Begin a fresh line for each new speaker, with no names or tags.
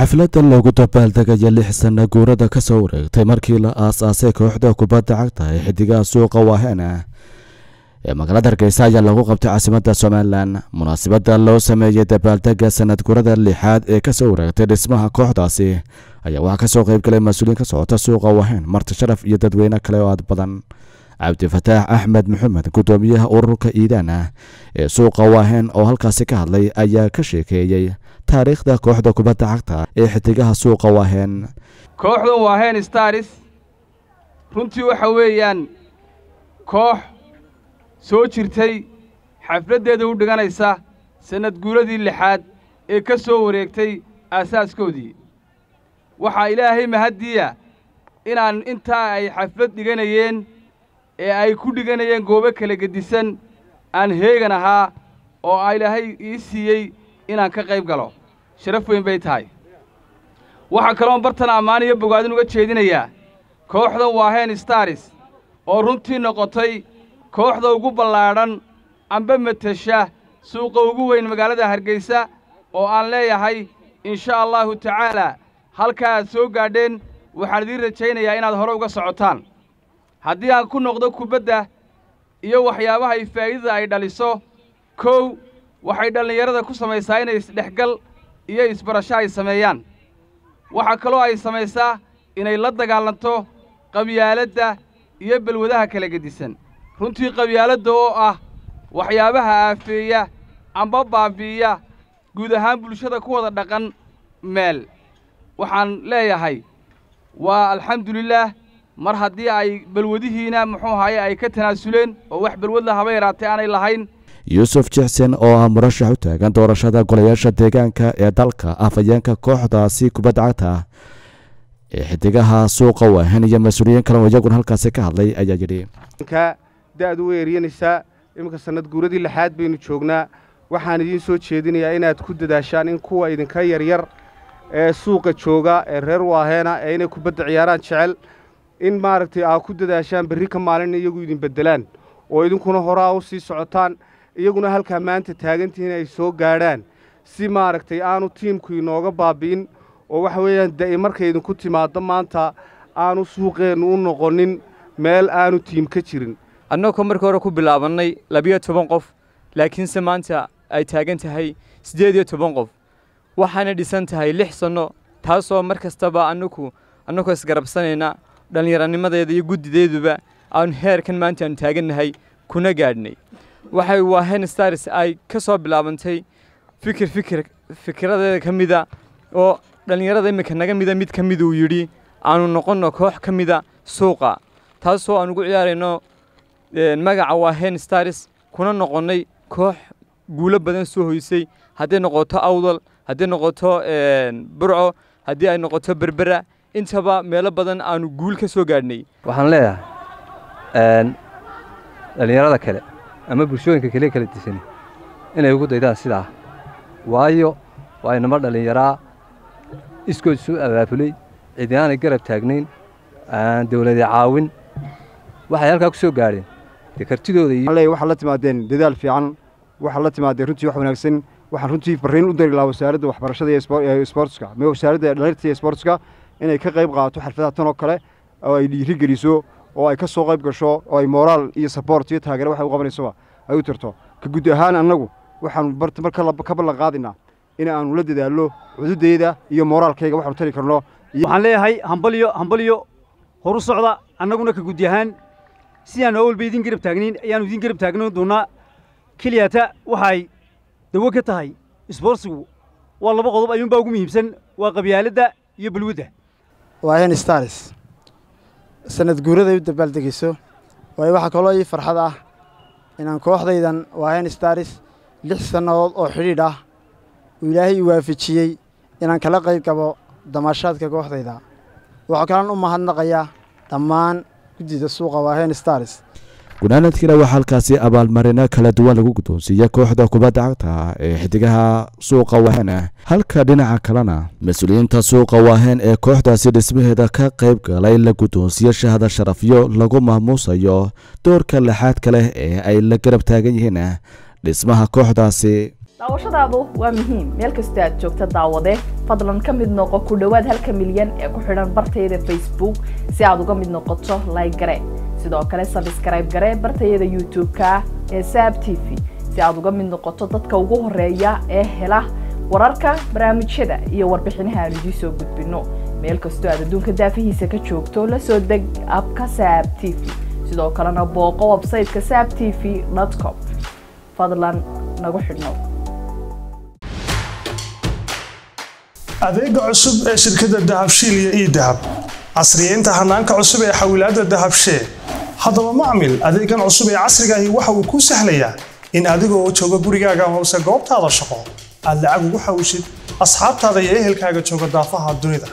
xafladda loogu dabaaldegaya lix sana guurada ka soo wareegtay markii la aas-aasay kooxda kubadda cagta ee xidigaha suuqa waahena ee magaalada hargeysa ayaa lagu qabtay caasimadda somalilan. Munaasabadda loo sameeyey dabaaldega sanad guurada lixaad ee ka soo wareegtay dhismaha kooxdaasi ayaa waxaa ka soo qeybgalay mas'uuliyiin ka socota suuqa wahen marti sharaf iyo dadweyne kale oo aad badan cabdifataax axmed maxamed guddoomiyaha ururka iidaana ee suuqa waahen oo halkaasi ka hadlay ayaa ka sheekeeyey taariikhda kooxda kubadda cagta ee xidigaha suuqa waahen
kooxdan waahen staris runtii waxa weeyaan koox soo jirtay xafladdeeda u dhiganaysa sannad guuladii lixaad ee ka soo wareegtay aasaaskoodii. Waxaa ilaahay mahaddiya inaan intaa ay xaflad dhiganayeen ee ay ku dhiganayeen goobo kala gedisan aan heegan ahaa oo a ilaahay ii siiyey inaan ka qayb galo. Sharaf weyn bay tahay. Waxaa kaloon bartan ammaan iyo bogaadin uga jeedinayaa kooxdan waahen staris oo runtii noqotay kooxda ugu ballaadhan amba matesha suuqa ugu weyn magaalada hargeysa oo aan leeyahay insha allaahu tacaalaa halkaa aad soo gaadheen waxaan idiin rajaynayaa inaad hore uga socotaan haddii aan ku noqdo kubadda iyo waxyaabaha ay faa'iidada ay dhaliso kow waxay dhallinyarada ku samaysaa inay isdhexgal iyo isbarasho ay sameeyaan. Waxaa kaloo ay samaysaa inay la dagaalanto qabyaaladda iyo belwadaha kala gedisan. Runtii qabyaaladda oo ah waxyaabaha aafeeya amba baabi'iya guud ahaan bulshada ku wada dhaqan meel. Waxaan leeyahay waa alxamdulilaah mar haddii ay belwadihiina muxuu ahaye ay ka tanaasuleen oo wax belwadla haba yaraatay aanay lahayn?
Yuusuf jixsen oo ah murashax u taagan doorashada golayaasha deegaanka ee dalka afhayeenka kooxdaasi kubadda cagta ee xidigaha suuqa waahen iyo mas'uuliyiin kale oo iyaguna halkaasi ka hadlay ayaa yidhi
da'du way eryanaysaa iminka sannad guuradii lixaad baynu joognaa. Waxaan idiin soo jeedinayaa inaad ku dadaashaan in kuwa idinka yaryar ee suuqa jooga ee reer waaheena ee inay kubadda ciyaaraan jecel in maaragtay aad ku dadaashaan berri ka maalin iyagu idin beddelaan oo idinkuna horaa u sii socotaan iyaguna halkaa maanta taagantihiin ay soo gaadhaan. Si maaragtay aanu tiimku inooga baabi'in oo waxa weeyaan da'i markay idinku timaaddo maanta aanu suuqeennu u noqonin meel aanu tiim ka jirin.
Annagoo markii hore ku bilaabannay labiyo toban qof laakiinse maanta ay taagan tahay siddeed iyo toban qof. Waxaana dhisan tahay lix sanno taasoo mar kastaba annagu annagoo isgarabsanayna dhallinyaranimadeeda iyo guddideeduba aanu heerkan maanta aanu taagannahay kuna gaadhnay. Waxay waahen staris ay ka soo bilaabantay fikir fikir fikradeeda ka mida oo dhallinyarada iminka naga mida mid ka mid uu yidhi aanu noqonno koox ka mida suuqa. Taasoo aan ugu ciyaarayno magaca waahen staris kuna noqonnay koox guulo badan soo hoysay. Hadday noqoto awdal hadday noqoto burco haddii ay noqoto berbera intaba meelo badan aanu guul ka soo gaadhnay.
Waxaan leeyahay dhallinyarada kale ama bulshooyinka kale kala disani inay ugu daydaan sidaa waayo waa inama dhallinyaraa iskood isu abaabulay cidi aanay garab taagnayn aan dawladi caawin. Waxay halkaa ku soo gaadheen dee kartidooda
waxaad la timaadeen dadaal fiican waxaad la timaadeen runtii wax wanaagsan waxaan runtii farriin u dari lahaa wasaaradda waxbarashada iyo sboortska ama wasaaradda dhaliirta iyo sboortska inay ka qayb qaadato xalfadaha tan oo kale oo ay dhiiri geliso oo ay ka soo qayb gasho oo ay mooraal iyo saboort iyo taageero waxay u qabanaysoba ay u tirto. Ka guud ahaan annagu waxaanu mar ka ballan qaadaynaa in aanu la dadaallo cududayda iyo mooraalkayga waxaanu tari karno.
Waxaan leeyahay hambalyo hambalyo horu socda annaguna ka gudi ahaan. Sidaan awalba idin garab taagnayn ayaanu idin garab taagnan doonnaa keliyata waxaay dawo ka tahay isboortsigu waa laba qodob ayuunbaa ugu muhiimsan waa qabyaaladda iyo balwadda
waahen staris sanad guuraday u dabaaldegayso waayo waxaa kaloo ii farxad ah inaan kooxdaydan waahen staris lix sannadood oo xidhiidh ah uu ilaahay i waafajiyey inaan kala qayb gabo damaashaadka kooxdayda. Waxaa kalan u mahadnaqayaa dhammaan guddida suuqa waahen staris
gunaanadkiina waxaa halkaasi abaalmarino kala duwan lagu guddoonsiiyey kooxda kubadda cagta ee xidigaha suuqa waahen halka dhinaca kalena mas'uuliyiinta suuqa waahen ee kooxdaasi dhismaheeda ka qayb galay la guddoonsiiye shahada sharafyo lagu maamuusayo doorka laxaadka leh ee ay la garab taagan yihiin dhismaha kooxdaasi.
Daawashadaadu waa muhiim. Meel kastoo aad joogta daawade fadlan ka mid noqo ku dhowaad halka milyan ee ku xidhan bartayada facebook si aad uga mid noqoto like gare sidoo kale sabskrayb gare bartayada youtube-ka ee saab t v si aad uga mid noqoto dadka ugu horreeya ee hela wararka barnaamijyada iyo warbixinaha aan idiin soo gudbino meel kastoo aad adduunka daafihiisa ka joogto la soo deg abka saab t v. Sidoo kalena booqo websayteka saab t v com. Fadlan nagu xidhnow
adeega cusub ee shirkadda dahabshiil iyo ii dahab casriyeynta hanaanka cusub ee xawilaadda dahabshee haddaba macmil adeegan cusub ee casrigaahi waxa uu kuu sahlayaa in adigoo jooga gurigaaga hoose goobtaada shaqo aad lacag ugu xawishid asxaabtaada iyo ehelkaaga jooga daafaha dunida